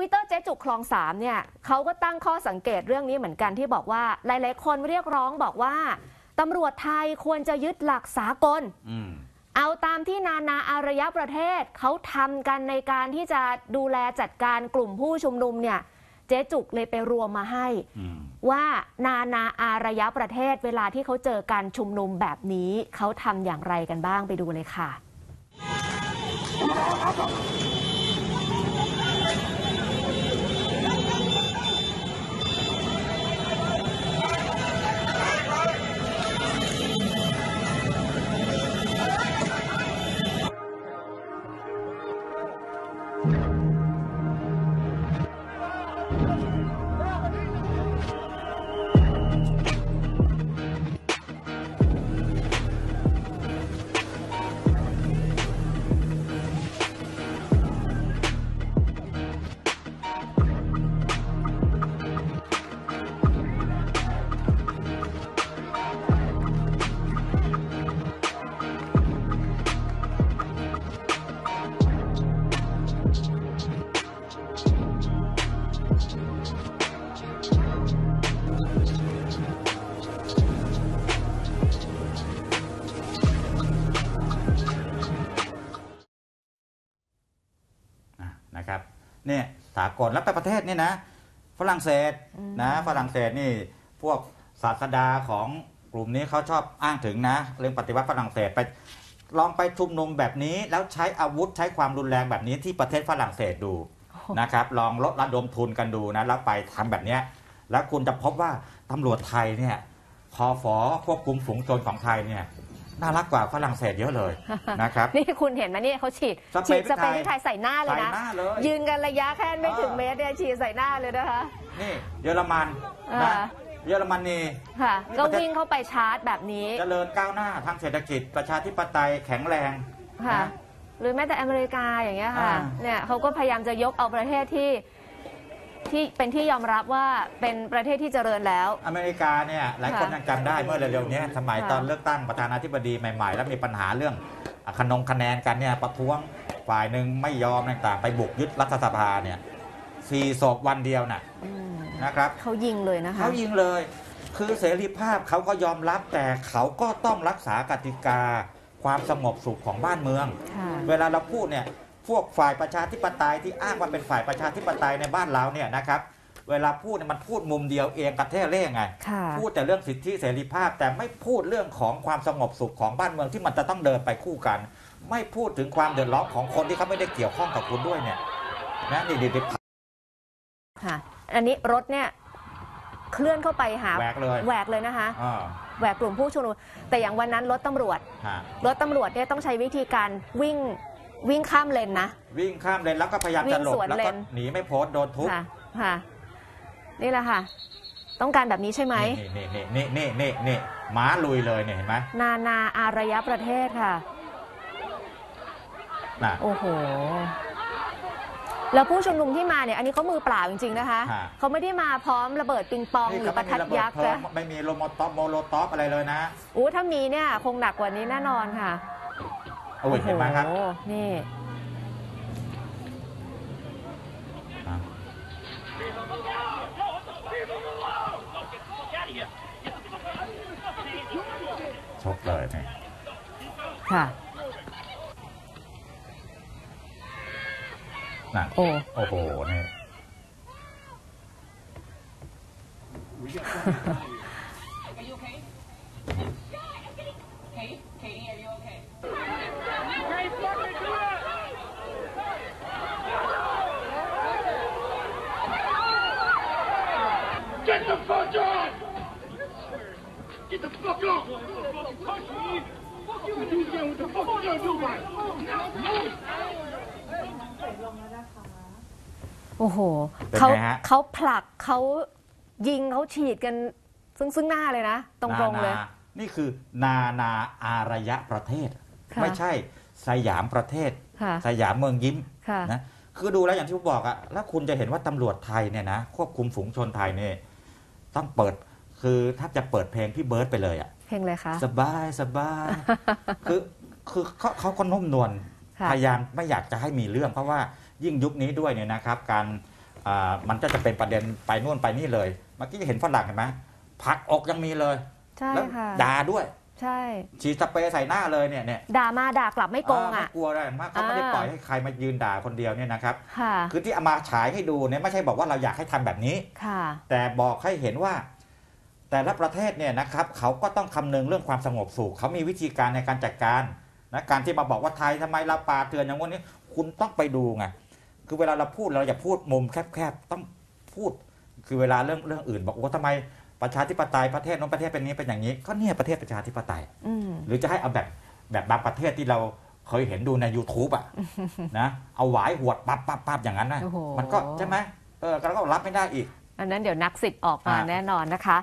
วิตเตอร์เจ๊จุกคลองสามเนี่ยเขาก็ตั้งข้อสังเกตเรื่องนี้เหมือนกันที่บอกว่า หลาย ๆ คนเรียกร้องบอกว่าตำรวจไทยควรจะยึดหลักสากลอืมเอาตามที่นานาอารยประเทศเขาทำกันในการที่จะดูแลจัดการกลุ่มผู้ชุมนุมเนี่ย เจ๊จุกเลยไปรวมมาให้อืมว่านานาอารยประเทศเวลาที่เขาเจอการชุมนุมแบบนี้เขาทำอย่างไรกันบ้างไปดูเลยค่ะ นะครับเนี่ยสากลแล้วไปประเทศนี่นะ ฝรั่งเศสนะฝรั่งเศสนี่พวกศาสดาของกลุ่มนี้เขาชอบอ้างถึงนะ เรื่องปฏิวัติฝรั่งเศสไปลองไปชุมนุมแบบนี้แล้วใช้อาวุธใช้ความรุนแรงแบบนี้ที่ประเทศฝรั่งเศสดู นะครับ ลองลดระดมทุนกันดูนะแล้วไปทำแบบเนี้ยแล้วคุณจะพบว่าตำรวจไทยเนี่ยคอฟอควบคุมฝูงชนของไทยเนี่ยน่ารักกว่าฝรั่งเศสเยอะเลยนะครับนี่คุณเห็นไหมเนี่ยเขาฉีดสเปรย์ฉีดสเปรย์พริที่กไทไทยยใส่หน้าเลยใส่นะหน้าเลยยืนกันระยะแค่ไม่ถึงเออเมตรเนี่ยฉีดใส่หน้าเลยนะคะนี่เยอรมันอ่านะเยอรมนีค่ะนี่ก็ประเทศวิ่งเข้าไปชาร์จแบบนี้เจริญก้าวหน้าทางเศรษฐกิจประชาธิปไตยแข็งแรงค่ะนะ หรือแม้แต่อเมริกาอย่างเงี้ยค่ะอ่า เนี่ยเขาก็พยายามจะยกเอาประเทศที่ที่เป็นที่ยอมรับว่าเป็นประเทศที่เจริญแล้ว อเมริกาเนี่ยหลายคนค่ะยังจำได้เมื่อเร็วๆเนี้สมัยค่ะตอนเลือกตั้งประธานาธิบดีใหม่ๆ แล้วมีปัญหาเรื่องขนงคะแนนกันเนี่ยประท้วงฝ่ายหนึ่งไม่ยอมต่างๆ ไปบุกยึดรัฐสภาเนี่ยสี่ศพวันเดียวน่ะอืมนะครับเขายิงเลยนะคะ เขายิงเลย คือเสรีภาพเขาก็ยอมรับแต่เขาก็ต้องรักษากติกา ความสงบสุขของบ้านเมือง ค่ะ เวลาเราพูดเนี่ยพวกฝ่ายประชาธิปไตยที่อ้างว่าเป็นฝ่ายประชาธิปไตยในบ้านเราเนี่ยนะครับ เวลาพูดเนี่ยมันพูดมุมเดียวเองกระเทเร่ไง ค่ะ พูดแต่เรื่องสิทธิเสรีภาพ แต่ไม่พูดเรื่องของความสงบสุขของบ้านเมืองที่มันจะต้องเดินไปคู่กัน ไม่พูดถึงความเดือดร้อนของคนที่เขาไม่ได้เกี่ยวข้องกับคุณด้วยเนี่ยนะนี่ดิค่ะ อันนี้รถเนี่ย เคลื่อนเข้าไปหาแหวกเลยแหวกเลยนะคะอ่าแหวกกลุ่มผู้ชุมนุมแต่อย่างวันนั้นรถตำรวจ ฮะรถตำรวจเนี่ยต้องใช้วิธีการวิ่งวิ่งข้ามเลนนะ วิ่งข้ามเลนแล้วก็พยายามวิ่จะงหลบสวนแล้วก็เลนหนีไม่พ้นโดนทุบค่ะค่ะ นี่แหละค่ะ ต้องการแบบนี้ใช่ไหม นี่นี่นี่นี่นี่นี่ม้าลุยเลยเนี่ยเห็นไหมนานาอารยประเทศค่ะ น่ะโอ้โห แล้วผู้ชุมนุมที่มาเนี่ยอันนี้เขามือเปล่าจริงๆนะคะฮะ เขาไม่ได้มาพร้อมระเบิดปิงปองนี่หรือเขาปไม่ระมีทัดระเบิดยักษ์เพลิงนะไม่มีโลโมตอฟโมโลตอฟอะไรเลยนะอู้ถ้ามีเนี่ยคงหนักกว่านี้แน่นอนค่ะโอ้ยเห็นไหมครับ โอ้โหนี่อะชกเลยเนี่ยค่ะ น่ะโอ้โอ้โหนี่ โอ้โหเป็นเขาไงฮะ เขาผลักเขายิงเขาฉีดกันซึ่งซึ่งหน้าเลยนะ ตรงๆเลย นานานี่คือนานาอารยะประเทศ ค่ะ ไม่ใช่สยามประเทศ ค่ะ สยามเมืองยิ้มค่ะ นะคือดูแล้วอย่างที่ผมบอกอะแล้วคุณจะเห็นว่าตำรวจไทยเนี่ยนะควบคุมฝูงชนไทยเนี่ยต้องเปิดคือถ้าจะเปิดเพลงพี่เบิร์ดไปเลยอะเพลงเลยคะ สบายสบายคือคือเขาเขาก็นุ่มนวลค่ะ พยายามไม่อยากจะให้มีเรื่อง เพราะว่า ยิ่งยุคนี้ด้วยเนี่ยนะครับการอ่ามันก็จะเป็นประเด็นไปนู่นไปนี่เลย เมื่อกี้เห็นฝรั่งเห็นไหมผลักอกยังมีเลยใช่แล้วค่ะด่าด้วย ใช่ฉีดสเปรย์ใส่หน้าเลยเนี่ยเนี่ยด่ามาด่ากลับไม่โกงเไม่อะกลัวเลยมากเขาไม่ได้อ่าปล่อยให้ใครมายืนด่าคนเดียวเนี่ยนะครับค่ะคือที่เอามาฉายให้ดูเนี่ยไม่ใช่บอกว่าเราอยากให้ทำแบบนี้ค่ะ แต่บอกให้เห็นว่า แต่ละประเทศเนี่ยนะครับเขาก็ต้องคำนึงเรื่องความสงบสุขเขามีวิธีการในการจัดการนะการที่มาบอกว่าไทยทำไมเราป่าเถื่อนอย่างงี้นคุณต้องไปดูไง คือเวลาเราพูดเราอย่าพูดมุมแคบๆต้องพูด คือเวลาเรื่องเรื่องอื่น บอกว่าทำไมประชาธิปไตยประเทศโน้นประเทศเป็นนี้เป็นอย่างนี้ ก็เนี่ยประเทศประชาธิปไตยอืมหรือจะให้เอาแบบแบบบางประเทศที่เราเคยเห็นดูใน YouTube อะนะเอาหวายหวดปั๊บปั๊บปั๊บอย่างนั้นนะโอ้โหมันก็ใช่ไหมเออเราก็รับไม่ได้อีกอันนั้นเดี๋ยวนักสิทธิ์ออกมาอ่าแน่นอนนะคะ